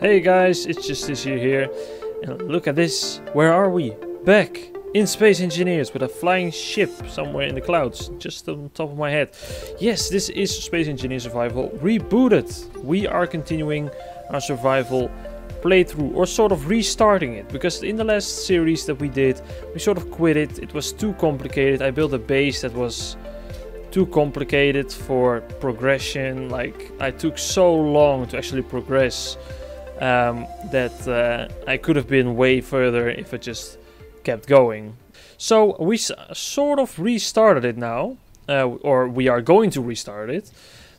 Hey guys, it's Justiciar here, and look at this. Where are we? Back in Space Engineers with a flying ship somewhere in the clouds, just on top of my head. Yes, this is Space Engineer Survival rebooted. We are continuing our survival playthrough, or sort of restarting it, because in the last series that we did, we sort of quit it. It was too complicated. I built a base that was too complicated for progression. Like, I took so long to actually progress um, that uh, I could have been way further if I just kept going. So we sort of restarted it now, uh, or we are going to restart it.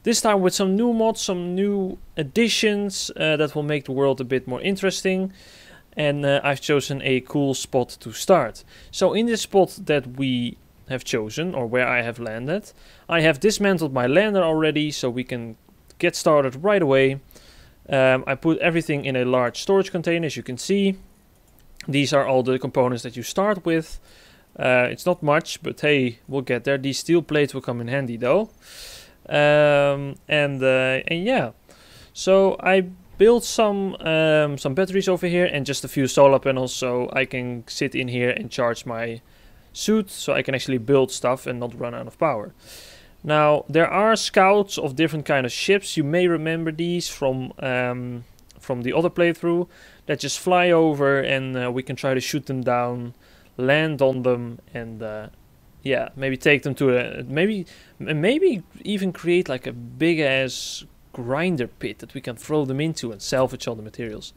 This time with some new mods, some new additions uh, that will make the world a bit more interesting. And uh, I've chosen a cool spot to start. So in this spot that we have chosen, or where I have landed, I have dismantled my lander already, so we can get started right away. Um, I put everything in a large storage container, as you can see. These are all the components that you start with. Uh, it's not much, but hey, we'll get there. These steel plates will come in handy though. Um, and uh, and yeah, so I built some um, some batteries over here and just a few solar panels, so I can sit in here and charge my suit, so I can actually build stuff and not run out of power. Now, there are scouts of different kind of ships. You may remember these from um, from the other playthrough that just fly over and uh, we can try to shoot them down, land on them, and uh, yeah, maybe take them to a maybe maybe even create like a big ass grinder pit that we can throw them into and salvage all the materials.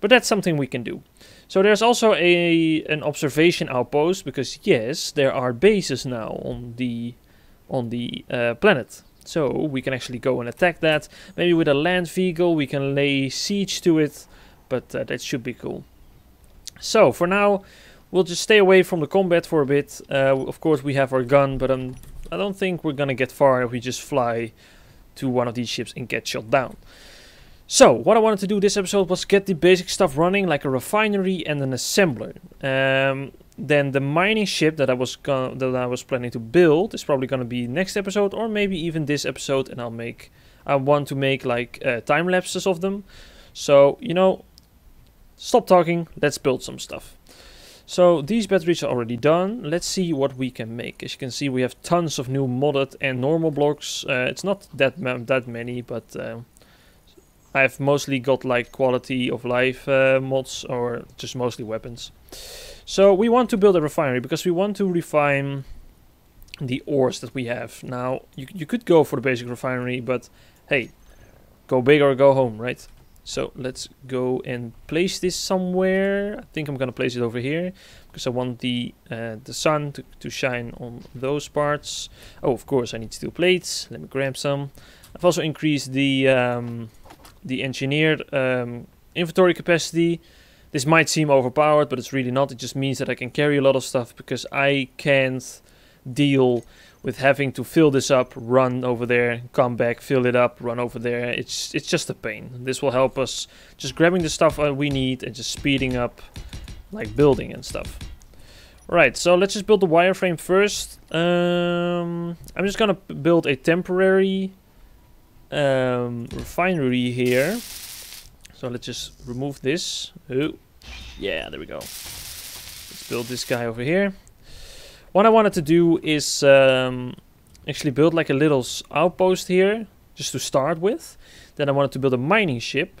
But that's something we can do. So there's also a an observation outpost because yes, there are bases now on the on the uh, planet. So we can actually go and attack that. Maybe with a land vehicle we can lay siege to it, but uh, that should be cool. So for now we'll just stay away from the combat for a bit. Uh, of course we have our gun, but um, I don't think we're gonna get far if we just fly to one of these ships and get shot down. So, what I wanted to do this episode was get the basic stuff running, like a refinery and an assembler. Um, then the mining ship that I was that I was planning to build is probably gonna be next episode or maybe even this episode, and I'll make. I want to make like uh, time lapses of them. So you know, stop talking. Let's build some stuff. So these batteries are already done. Let's see what we can make. As you can see, we have tons of new modded and normal blocks. Uh, it's not that that many, but uh, I've mostly got like quality of life uh, mods or just mostly weapons. So we want to build a refinery because we want to refine the ores that we have. Now, you, you could go for the basic refinery, but hey, go big or go home, right? So let's go and place this somewhere. I think I'm gonna place it over here because I want the uh, the sun to, to shine on those parts. Oh, of course, I need steel plates. Let me grab some. I've also increased the um, the engineered um, inventory capacity this might seem overpowered, but it's really not. It just means that I can carry a lot of stuff because I can't deal with having to fill this up, run over there, come back, fill it up, run over there. It's it's just a pain. This will help us just grabbing the stuff we need and just speeding up like building and stuff. Right, so let's just build the wireframe first. Um, I'm just gonna build a temporary um, refinery here. So let's just remove this. Ooh. Yeah, there we go. Let's build this guy over here. What I wanted to do is um, actually build like a little outpost here, just to start with. Then I wanted to build a mining ship.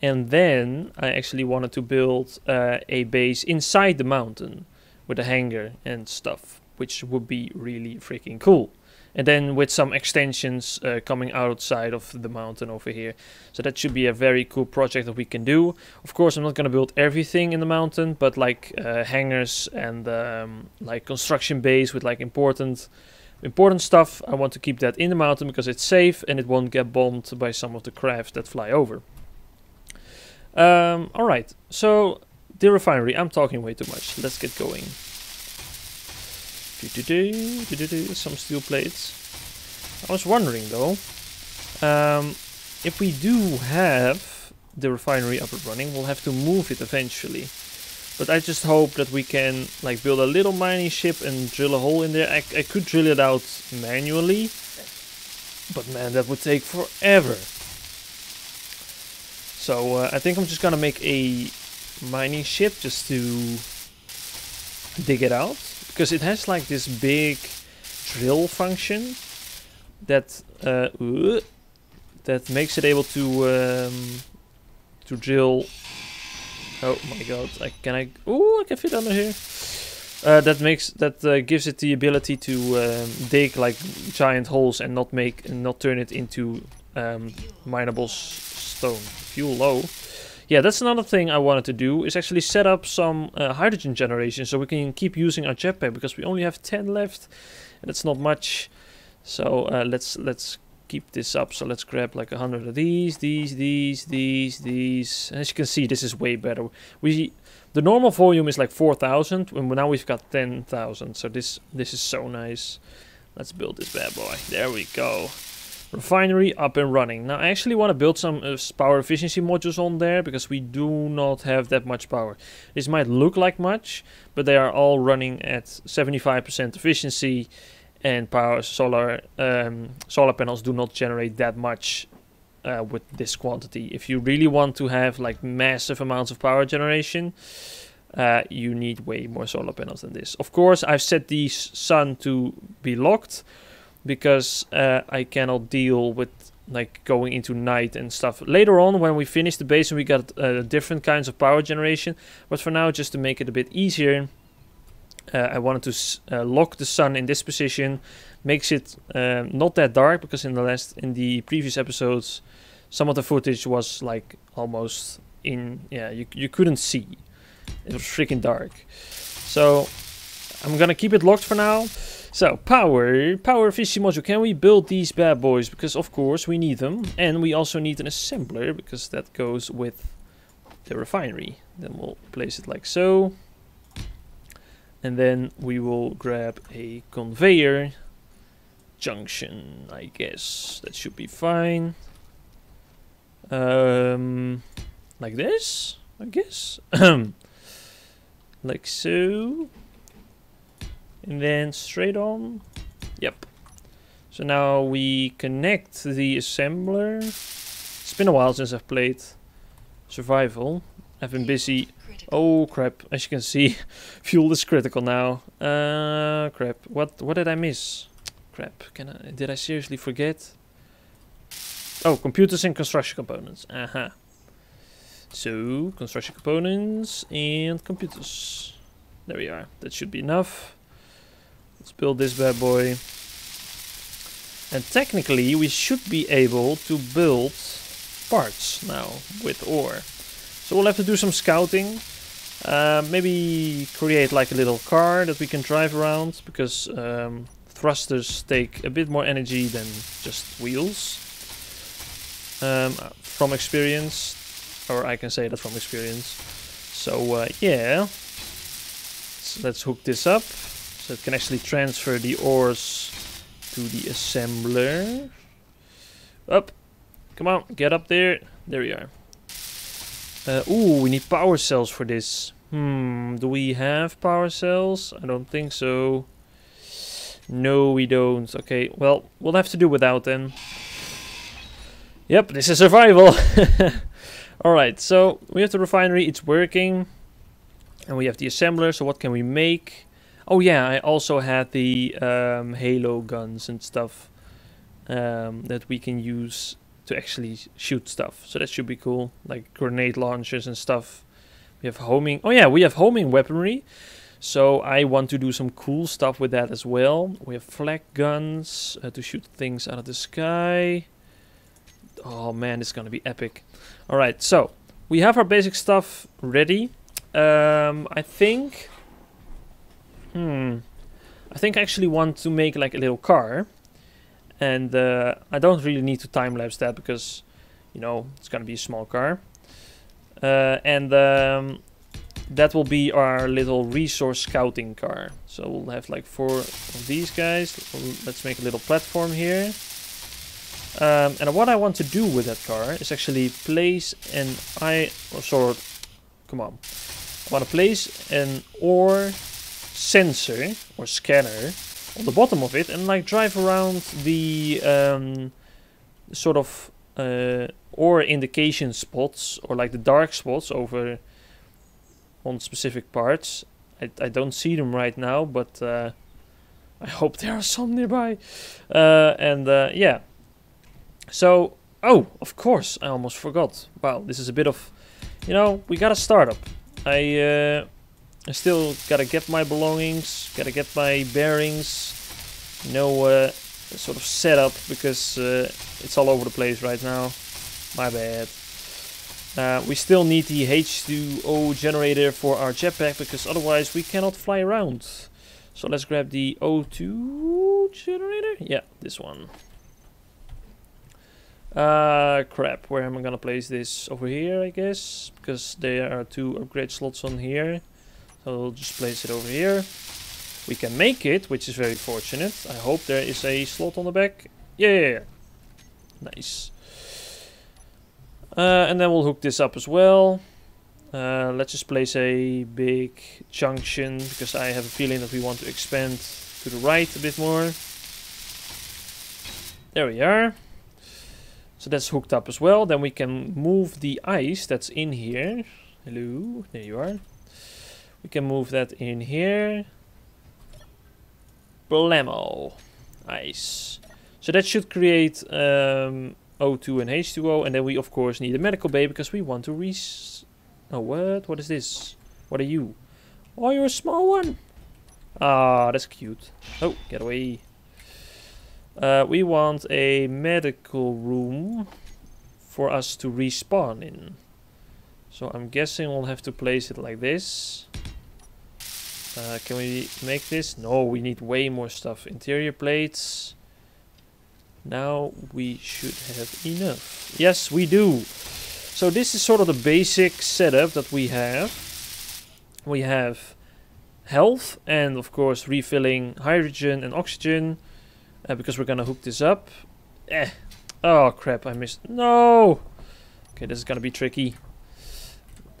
And then I actually wanted to build uh, a base inside the mountain with a hangar and stuff, which would be really freaking cool and then with some extensions uh, coming outside of the mountain over here. So that should be a very cool project that we can do. Of course, I'm not going to build everything in the mountain, but like uh, hangars and um, like construction base with like important important stuff. I want to keep that in the mountain because it's safe and it won't get bombed by some of the crafts that fly over. Um, all right, so the refinery. I'm talking way too much. Let's get going. Do do do do do some steel plates. I was wondering though, um, if we do have the refinery up and running, we'll have to move it eventually. But I just hope that we can like build a little mining ship and drill a hole in there. I, I could drill it out manually, but man, that would take forever. So uh, I think I'm just gonna make a mining ship just to dig it out because it has like this big drill function that uh, that makes it able to um, to drill. Oh my god! I can I? Oh, I can fit under here. Uh, that makes that uh, gives it the ability to um, dig like giant holes and not make not turn it into um, mineable stone. Fuel low. Yeah, that's another thing I wanted to do is actually set up some uh, hydrogen generation so we can keep using our jetpack because we only have 10 left and it's not much. So uh, let's let's keep this up. So let's grab like a hundred of these, these, these, these, these. As you can see, this is way better. We the normal volume is like 4,000, and now we've got 10,000. So this this is so nice. Let's build this bad boy. There we go. Refinery up and running. Now I actually want to build some uh, power efficiency modules on there because we do not have that much power. This might look like much, but they are all running at 75% efficiency and power solar um, solar panels do not generate that much uh, with this quantity. If you really want to have like massive amounts of power generation, uh, you need way more solar panels than this. Of course, I've set the sun to be locked because uh, I cannot deal with like going into night and stuff. Later on, when we finish the base, we got uh, different kinds of power generation. But for now, just to make it a bit easier, uh, I wanted to uh, lock the sun in this position. Makes it um, not that dark because in the last in the previous episodes, some of the footage was like almost in yeah you you couldn't see. It was freaking dark. So I'm gonna keep it locked for now. So, power, power efficiency module. Can we build these bad boys? Because of course we need them. And we also need an assembler because that goes with the refinery. Then we'll place it like so. And then we will grab a conveyor junction, I guess. That should be fine. Um, like this, I guess. like so. And then straight on. Yep. So now we connect the assembler. It's been a while since I've played survival. I've been busy. Oh crap! As you can see, fuel is critical now. Uh, crap. What what did I miss? Crap. Can I? Did I seriously forget? Oh, computers and construction components. Aha. Uh -huh. So construction components and computers. There we are. That should be enough. Let's build this bad boy. And technically we should be able to build parts now with ore. So we'll have to do some scouting. Uh, maybe create like a little car that we can drive around because um, thrusters take a bit more energy than just wheels. Um, from experience, or I can say that from experience. So uh, yeah, so let's hook this up. It can actually transfer the ores to the assembler. Up. Come on, get up there. There we are. Uh, ooh, we need power cells for this. Hmm, do we have power cells? I don't think so. No, we don't. Okay, well, we'll have to do without then. Yep, this is survival. Alright, so we have the refinery, it's working. And we have the assembler, so what can we make? Oh yeah, I also had the um, Halo guns and stuff um, that we can use to actually shoot stuff. So that should be cool, like grenade launchers and stuff. We have homing. Oh yeah, we have homing weaponry. So I want to do some cool stuff with that as well. We have flak guns uh, to shoot things out of the sky. Oh man, it's gonna be epic. Alright, so we have our basic stuff ready. Um, I think Hmm. I think I actually want to make like a little car. And uh, I don't really need to time-lapse that because, you know, it's going to be a small car. Uh, and um, that will be our little resource scouting car. So we'll have like four of these guys. Let's make a little platform here. Um, and what I want to do with that car is actually place an I or sort. Come on. I want to place an ore sensor or scanner on the bottom of it and like drive around the um, sort of uh, or indication spots or like the dark spots over on specific parts. I, I don't see them right now, but uh, I hope there are some nearby. Uh, and uh, yeah, so oh, of course, I almost forgot. Wow, this is a bit of, you know, we got a startup. I uh, I still gotta get my belongings, gotta get my bearings, no uh, sort of setup because uh, it's all over the place right now. My bad. Uh, we still need the H2O generator for our jetpack because otherwise we cannot fly around. So let's grab the O2 generator. Yeah, this one. Uh, crap, where am I gonna place this? Over here, I guess, because there are two upgrade slots on here. So we'll just place it over here. We can make it, which is very fortunate. I hope there is a slot on the back. Yeah, nice. Uh, and then we'll hook this up as well. Uh, let's just place a big junction because I have a feeling that we want to expand to the right a bit more. There we are. So that's hooked up as well. Then we can move the ice that's in here. Hello, there you are. We can move that in here. Blammo. Ice. So that should create um, O2 and H2O. And then we, of course, need a medical bay because we want to res... Oh, what? What is this? What are you? Oh, you're a small one. Ah, that's cute. Oh, get away. Uh, we want a medical room for us to respawn in. So I'm guessing we'll have to place it like this. Uh, can we make this? No, we need way more stuff. Interior plates. Now we should have enough. Yes, we do. So this is sort of the basic setup that we have. We have health and of course refilling hydrogen and oxygen uh, because we're gonna hook this up. Eh. Oh crap, I missed. No! Okay, this is gonna be tricky.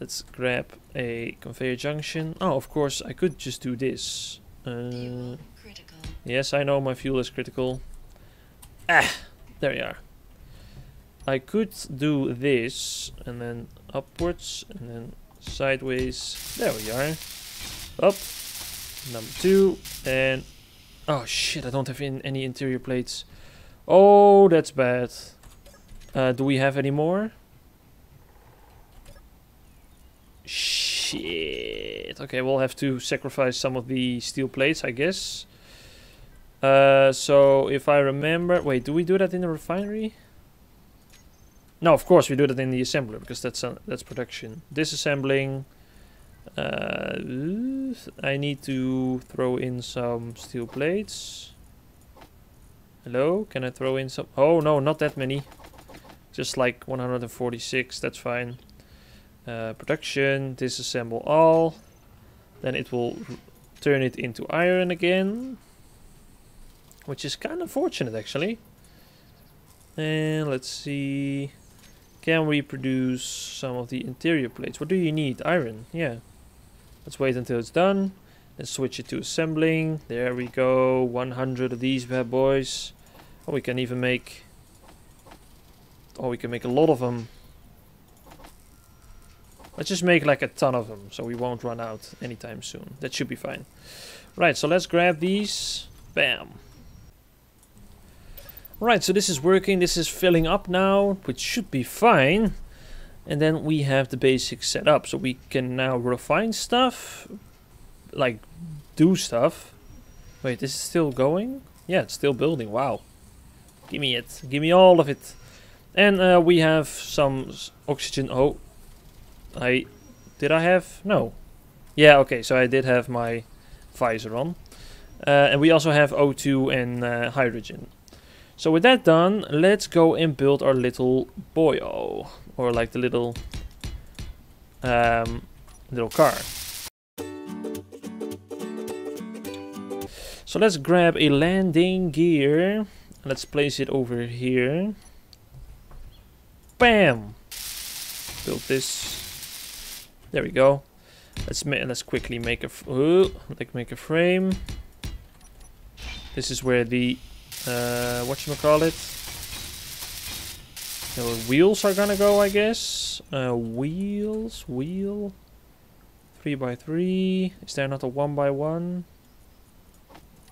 Let's grab a conveyor junction. Oh, of course, I could just do this. Uh, yes, I know my fuel is critical. Ah, there you are. I could do this and then upwards and then sideways. There we are. Up. Number two. And Oh shit, I don't have in any interior plates. Oh, that's bad. Uh, do we have any more? Shit. Okay, we'll have to sacrifice some of the steel plates, I guess. Uh, so, if I remember... Wait, do we do that in the refinery? No, of course we do that in the assembler, because that's uh, that's production. Disassembling... Uh, I need to throw in some steel plates. Hello, can I throw in some? Oh no, not that many. Just like 146, that's fine. Uh, production, disassemble all. Then it will turn it into iron again. Which is kind of fortunate actually. And let's see. Can we produce some of the interior plates? What do you need? Iron, yeah. Let's wait until it's done. Then switch it to assembling. There we go. 100 of these bad boys. Oh, we can even make... Oh, we can make a lot of them. Let's just make like a ton of them, so we won't run out anytime soon. That should be fine. Right, so let's grab these. Bam. Right, so this is working. This is filling up now, which should be fine. And then we have the basics set up. So we can now refine stuff. Like, do stuff. Wait, this is still going? Yeah, it's still building. Wow. Give me it. Give me all of it. And uh, we have some oxygen. Oh. I... Did I have? No. Yeah, okay. So I did have my visor on. Uh, and we also have O2 and uh, hydrogen. So with that done, let's go and build our little boyo or like the little um, little car. So let's grab a landing gear. Let's place it over here. Bam! Build this. There we go. Let's make let's quickly make a uh, like make a frame. This is where the uh, what you call it The wheels are gonna go, I guess. Uh, wheels, wheel. Three by three. Is there not a one by one?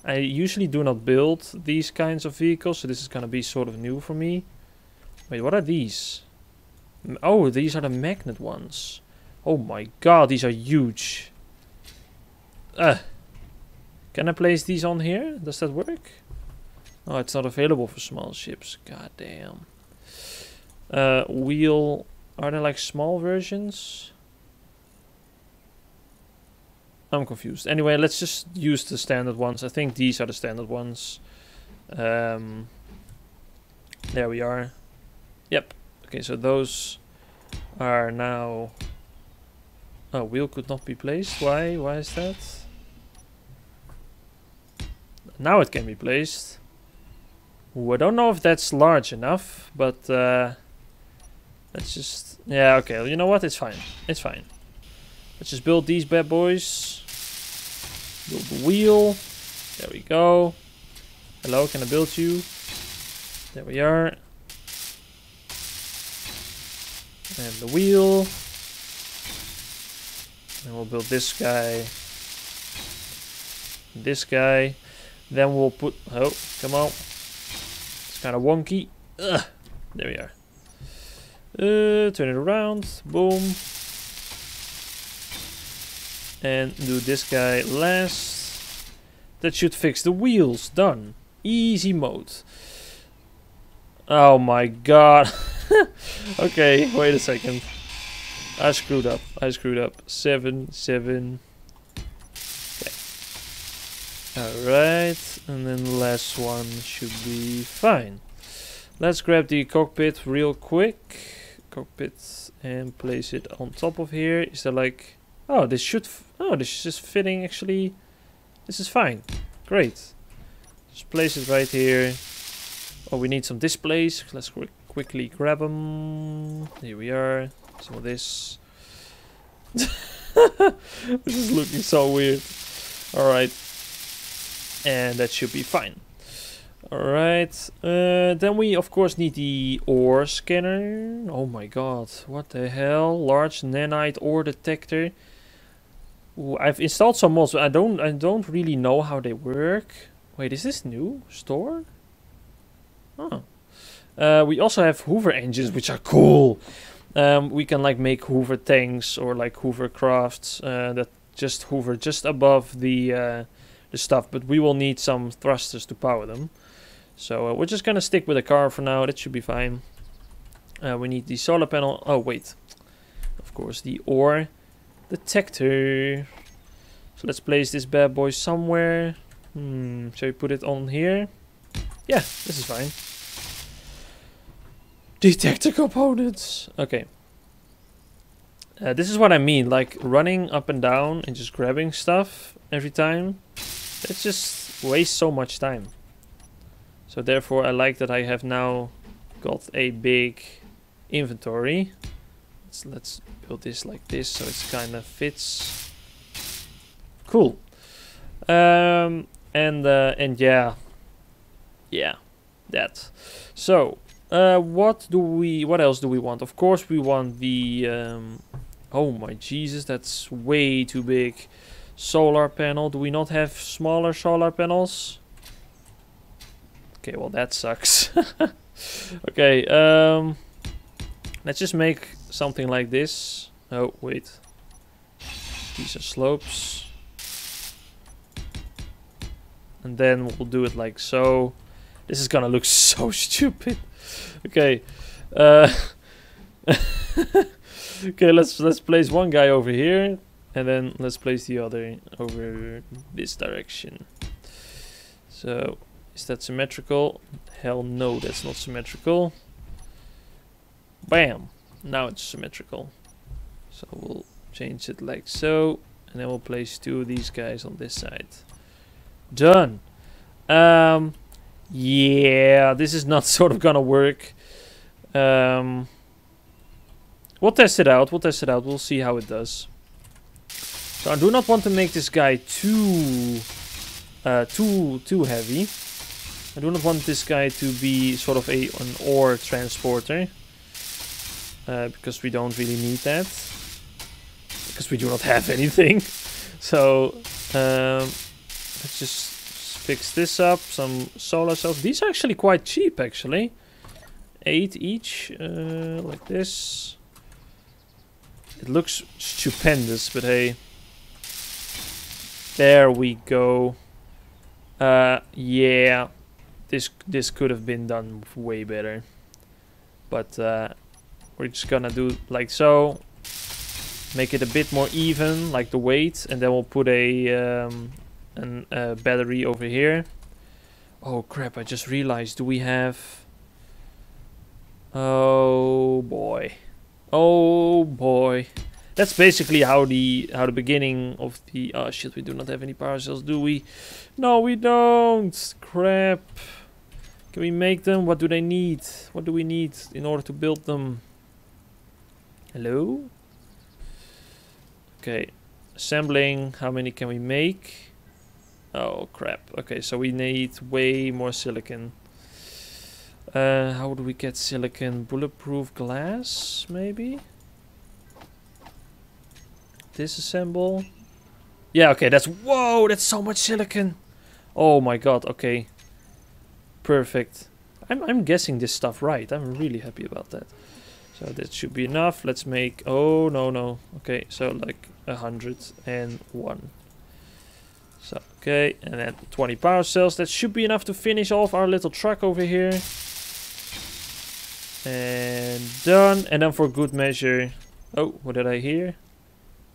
I usually do not build these kinds of vehicles, so this is gonna be sort of new for me. Wait, what are these? Oh, these are the magnet ones. Oh my god, these are huge. Uh, can I place these on here? Does that work? Oh, it's not available for small ships. God damn. Uh, wheel. Are there like small versions? I'm confused. Anyway, let's just use the standard ones. I think these are the standard ones. Um, there we are. Yep. Okay, so those are now... Oh, wheel could not be placed. Why? Why is that? Now it can be placed. Ooh, I don't know if that's large enough, but... Uh, Let's just... Yeah, okay. You know what? It's fine. It's fine. Let's just build these bad boys. Build the wheel. There we go. Hello, can I build you? There we are. And the wheel. And we'll build this guy. This guy. Then we'll put... Oh, come on. It's kind of wonky. Ugh. There we are. Uh, turn it around. Boom. And do this guy last. That should fix the wheels. Done. Easy mode. Oh my god. okay, wait a second. I screwed up. I screwed up. Seven, seven. Okay. Alright. And then the last one should be fine. Let's grab the cockpit real quick cockpit and place it on top of here. Is there like... Oh, this should... oh, this is just fitting actually. This is fine. Great. Just place it right here. Oh, we need some displays. Let's qu quickly grab them. Here we are. Of this. this is looking so weird. Alright. And that should be fine. Alright, uh, then we of course need the ore scanner. Oh my god, what the hell? Large nanite ore detector. Ooh, I've installed some mods, but I don't I don't really know how they work. Wait, is this new? Store? Oh. Uh, we also have Hoover engines, which are cool. Um, we can like make Hoover tanks or like Hoover crafts uh, that just Hoover just above the uh, the stuff, but we will need some thrusters to power them. So uh, we're just gonna stick with the car for now. That should be fine. Uh, we need the solar panel. Oh wait, of course the ore detector. So let's place this bad boy somewhere. Hmm, shall we put it on here? Yeah, this is fine. Detector components. Okay. Uh, this is what I mean, like running up and down and just grabbing stuff every time. It just wastes so much time. So therefore I like that I have now got a big inventory. Let's, let's build this like this so it kind of fits. Cool. Um, and uh, and yeah, yeah, that. So uh, what do we? What else do we want? Of course we want the. Um, oh my Jesus, that's way too big. Solar panel. Do we not have smaller solar panels? Okay, well that sucks. okay, um, let's just make something like this. Oh, wait. These are slopes. And then we'll do it like so. This is gonna look so stupid. okay. Uh, okay, let's let's place one guy over here, and then let's place the other over this direction. So is that symmetrical? Hell no, that's not symmetrical. Bam! Now it's symmetrical. So we'll change it like so. And then we'll place two of these guys on this side. Done! Um, yeah, this is not sort of gonna work. Um, we'll test it out. We'll test it out. We'll see how it does. So I do not want to make this guy too, uh, too, too heavy. I do not want this guy to be sort of a an ore transporter. uh, because we don't really need that because we do not have anything. So um, let's just fix this up. Some solar cells. These are actually quite cheap, actually. Eight each, uh, like this. It looks stupendous, but hey. There we go. Uh, yeah. This this could have been done way better. But uh, we're just gonna do like so. Make it a bit more even, like the weight, and then we'll put a um, uh, battery over here. Oh crap! I just realized. Do we have? Oh boy. Oh boy. That's basically how the how the beginning of the oh shit we do not have any power cells do we? No we don't. Crap. Can we make them? What do they need? What do we need in order to build them? Hello? Okay. Assembling. How many can we make? Oh crap. Okay, so we need way more silicon. Uh, how do we get silicon? Bulletproof glass, maybe? Disassemble. Yeah, okay, that's... Whoa, that's so much silicon! Oh my god, okay. Perfect. I'm, I'm guessing this stuff right. I'm really happy about that. So that should be enough. Let's make... Oh, no, no. Okay, so like a hundred and one. So, okay, and then 20 power cells. That should be enough to finish off our little truck over here. And done. And then for good measure... Oh, what did I hear?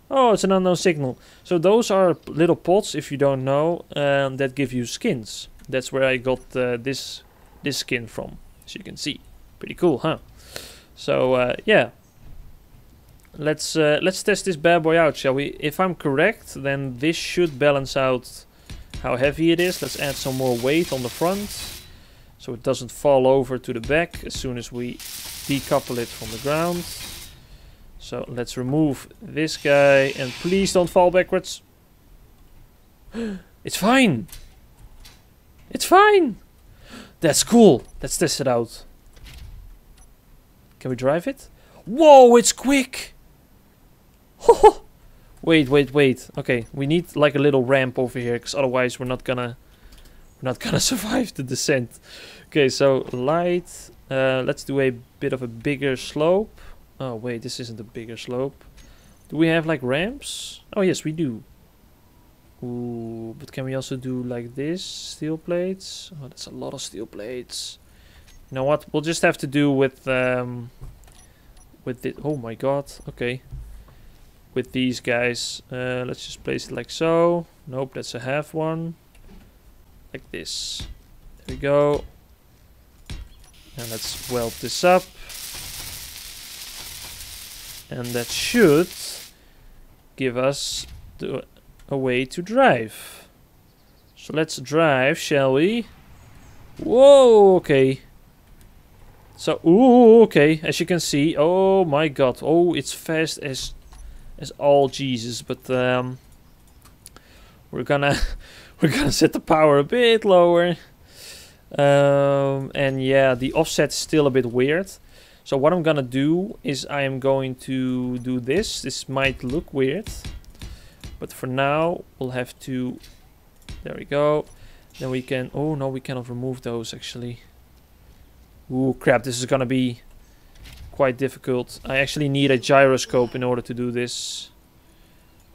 Oh, it's an unknown signal. So those are little pots, if you don't know, um, that give you skins. That's where I got uh, this this skin from, as you can see. Pretty cool, huh? So uh, yeah, let's uh, let's test this bad boy out, shall we? If I'm correct, then this should balance out how heavy it is. Let's add some more weight on the front, so it doesn't fall over to the back as soon as we decouple it from the ground. So let's remove this guy and please don't fall backwards. it's fine. It's fine. That's cool. Let's test it out. Can we drive it? Whoa, it's quick. Wait, wait, wait. Okay, we need like a little ramp over here because otherwise we're not gonna we're not gonna survive the descent. Okay, so light. Uh, let's do a bit of a bigger slope. Oh wait, this isn't a bigger slope. Do we have like ramps? Oh yes, we do. Ooh, but can we also do like this? Steel plates? Oh, that's a lot of steel plates. You know what? We'll just have to do with um, with it. Oh my god. Okay. With these guys, uh, let's just place it like so. Nope, that's a half one. Like this. There we go. And let's weld this up and that should give us the, a way to drive. So let's drive, shall we? Whoa, okay. So, ooh, okay, as you can see, oh my god, oh, it's fast as as all Jesus, but um, we're gonna we're gonna set the power a bit lower. Um, and yeah, the offset is still a bit weird. So what I'm gonna do is I am going to do this. This might look weird, but for now we'll have to, there we go. Then we can, oh no, we cannot remove those actually. Ooh, crap, this is gonna be quite difficult. I actually need a gyroscope in order to do this.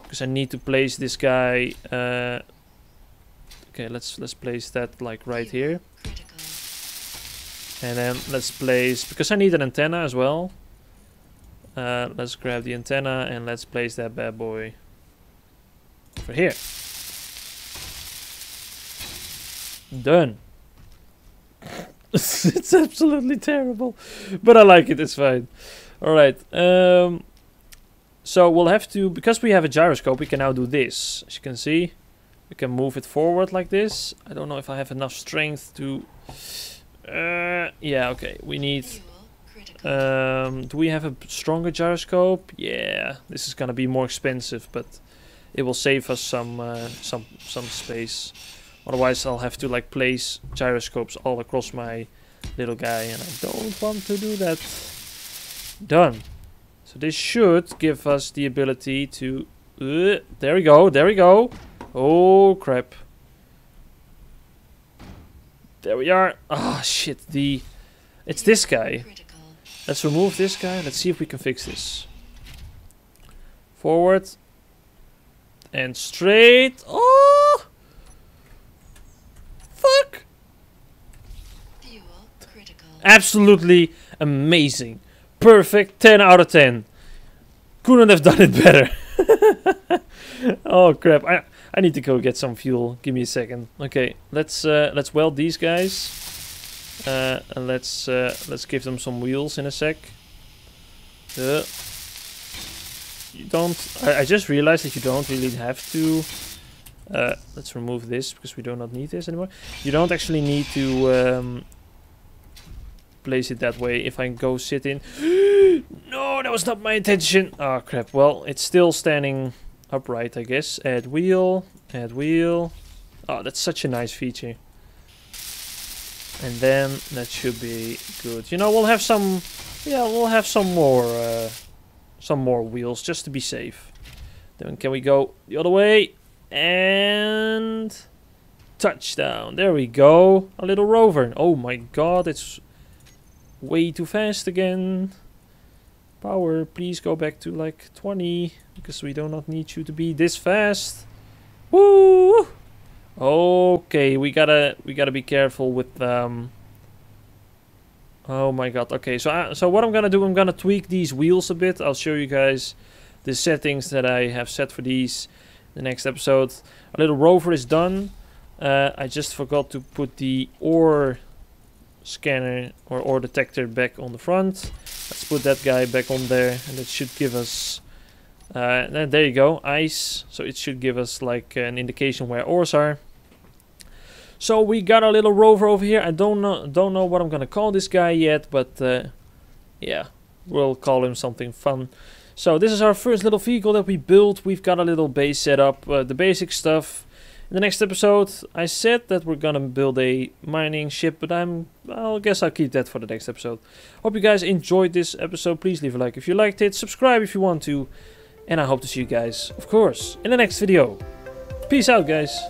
Because I need to place this guy, uh, okay, let's let's place that like right here. And then let's place, because I need an antenna as well. Uh, let's grab the antenna and let's place that bad boy over here. Done. it's absolutely terrible, but I like it, it's fine. Alright, um, so we'll have to, because we have a gyroscope, we can now do this. As you can see, we can move it forward like this. I don't know if I have enough strength to uh, yeah, okay. We need... Um, do we have a stronger gyroscope? Yeah, this is gonna be more expensive, but it will save us some uh, some some space. Otherwise, I'll have to like place gyroscopes all across my little guy, and I don't want to do that. Done. So this should give us the ability to... Uh, there we go, there we go. Oh, crap. There we are. Ah, oh, shit. The... It's this guy. Let's remove this guy. Let's see if we can fix this. Forward. And straight. Oh! Absolutely amazing. Perfect. 10 out of 10. Couldn't have done it better. oh crap. I I need to go get some fuel. Give me a second. Okay, let's uh, let's weld these guys. Uh, and let's uh, let's give them some wheels in a sec. Uh, you don't. I, I, just realized that you don't really have to. Uh, let's remove this because we do not need this anymore. You don't actually need to um, place it that way. If I go sit in. no, that was not my intention. Oh crap. Well, it's still standing upright, I guess. Add wheel. Add wheel. Oh, that's such a nice feature. And then that should be good. You know, we'll have some... Yeah, we'll have some more... Uh, some more wheels, just to be safe. Then can we go the other way? And... Touchdown. There we go. A little rover. Oh my god, it's way too fast again. Power, please go back to like 20. Because we do not need you to be this fast. Woo! Okay, we gotta we gotta be careful with um. Oh my god. Okay, so I, so what I'm gonna do, I'm gonna tweak these wheels a bit. I'll show you guys the settings that I have set for these. The next episode, a little rover is done. Uh, I just forgot to put the ore scanner or ore detector back on the front. Let's put that guy back on there, and that should give us uh, there you go, ice. So it should give us like an indication where ores are. So we got a little rover over here. I don't know, don't know what I'm gonna call this guy yet, but uh, yeah, we'll call him something fun. So this is our first little vehicle that we built. We've got a little base set up, uh, the basic stuff. In the next episode, I said that we're gonna build a mining ship, but I'm, I guess I'll keep that for the next episode. Hope you guys enjoyed this episode. Please leave a like if you liked it. Subscribe if you want to. And I hope to see you guys, of course, in the next video. Peace out, guys.